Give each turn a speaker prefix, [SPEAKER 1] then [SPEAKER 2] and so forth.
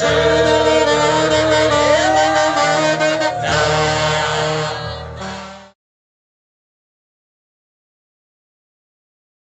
[SPEAKER 1] Victory!